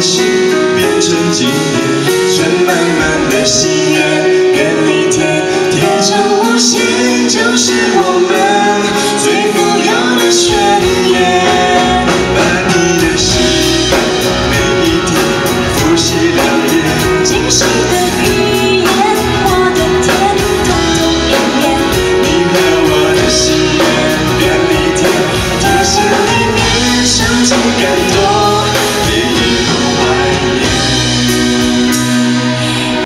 心变成纪念，存满满的喜悦，愿你天天甜中无限，就是我们。